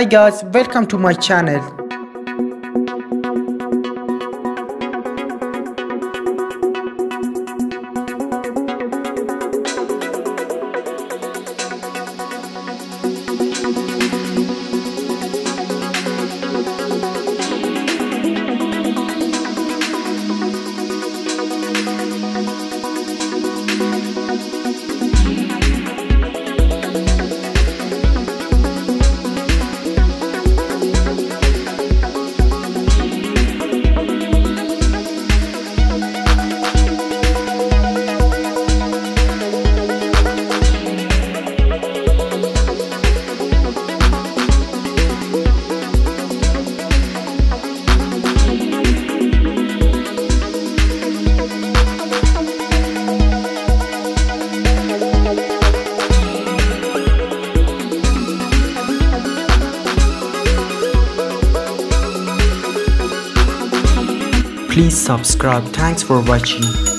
Hi guys, welcome to my channel. Please subscribe. Thanks for watching.